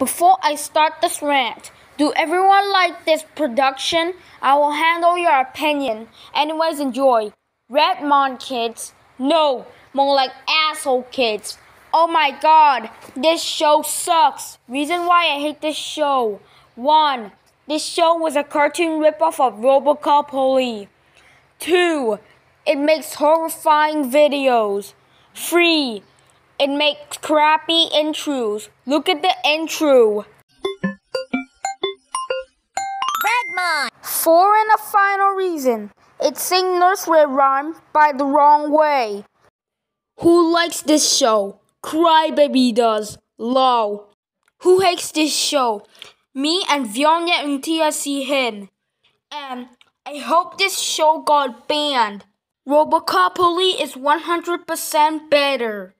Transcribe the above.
Before I start this rant, do everyone like this production? I will handle your opinion. Anyways, enjoy. Redmon kids? No, more like asshole kids. Oh my god, this show sucks. Reason why I hate this show. 1. This show was a cartoon ripoff of Robocar Poli. 2. It makes horrifying videos. 3. It makes crappy intros. Look at the intro. Redmon! Four and a final reason. It sing nursery rhyme by the wrong way. Who likes this show? Crybaby does. Low. Who hates this show? Me and Vionia and Tsz Hin. And I hope this show got banned. Robocar Poli is 100% better.